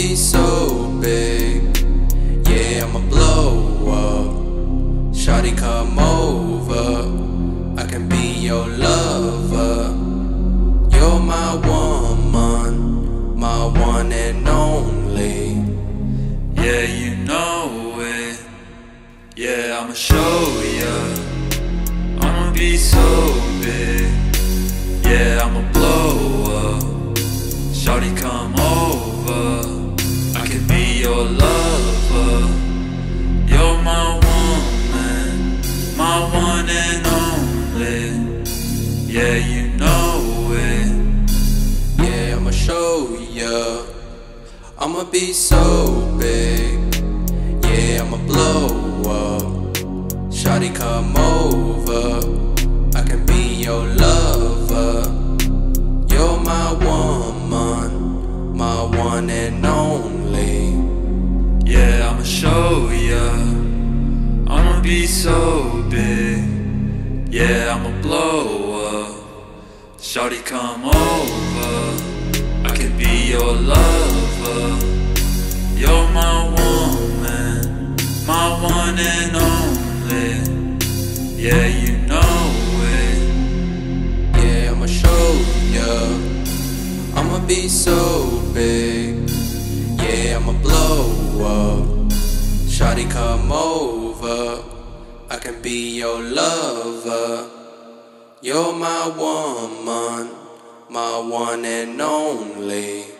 be so big. Yeah, I'ma blow up. Shawty, come over. I can be your lover. You're my woman, my one and only. Yeah, you know it. Yeah, I'ma show ya. I'ma be so big. Yeah, I'ma blow lover. You're my woman, my one and only. Yeah, you know it. Yeah, I'ma show ya. I'ma be so big. Yeah, I'ma blow up. Shawty, come over. I can be your lover. You're my woman, my one and only. Yeah, I'ma blow up. Shawty, come over. I can be your lover. You're my woman, my one and only. Yeah, you know it. Yeah, I'ma show ya. I'ma be so big. Yeah, I'ma blow up. Shawty, come over. I can be your lover. You're my woman, my one and only.